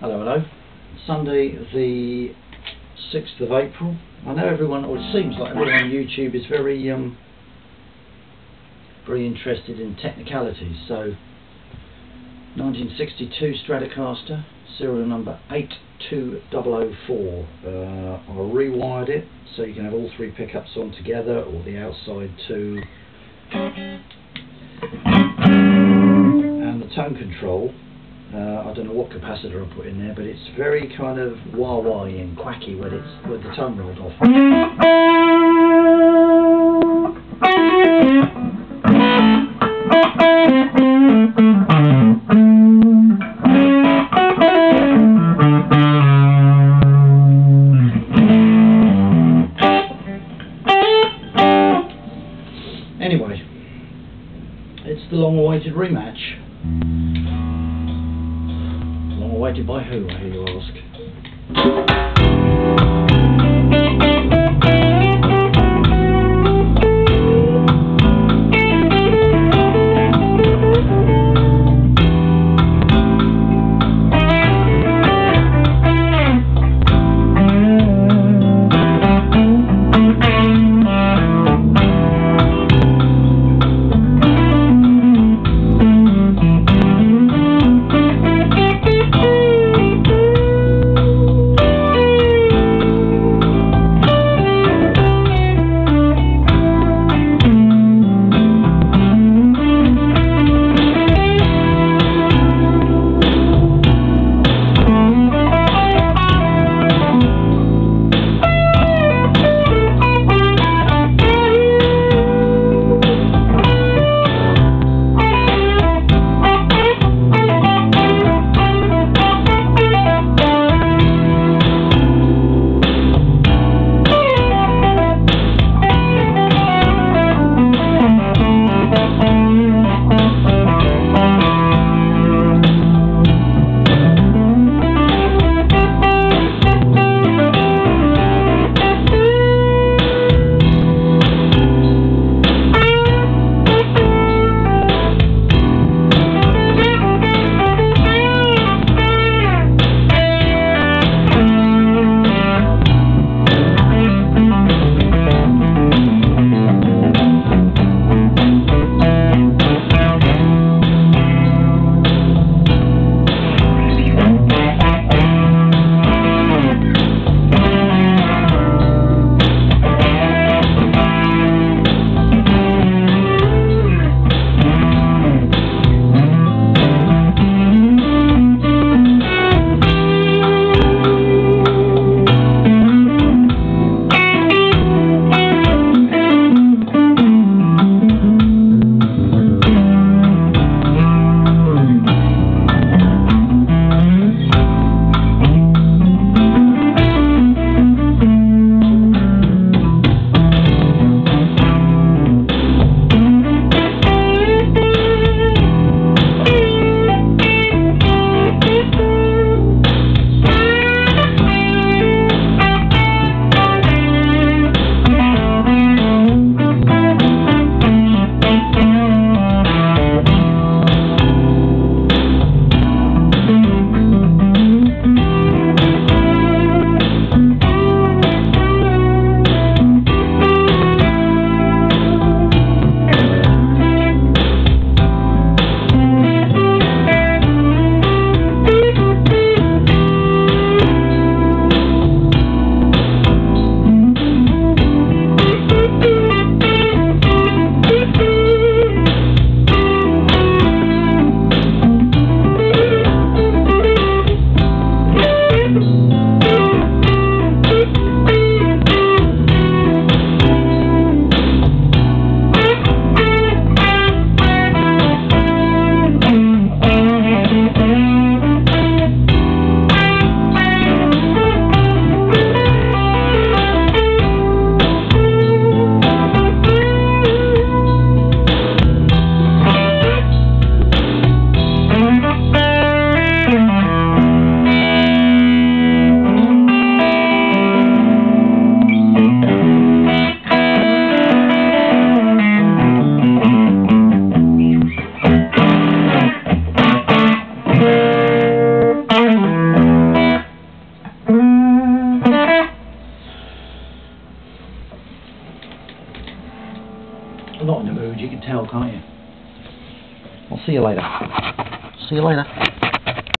Hello, hello. Sunday, the 6th of April. I know everyone, or it seems like everyone on YouTube is very, um, very interested in technicalities. So, 1962 Stratocaster, serial number 82004. Uh, I rewired it so you can have all three pickups on together, or the outside two. And the tone control uh, I don't know what capacitor I put in there, but it's very kind of wah wah and quacky when it's when the tone rolled off. Anyway, it's the long-awaited rematch. Awaited by who, I hear you ask? I'm not in the mood, you can tell, can't you? I'll see you later. See you later.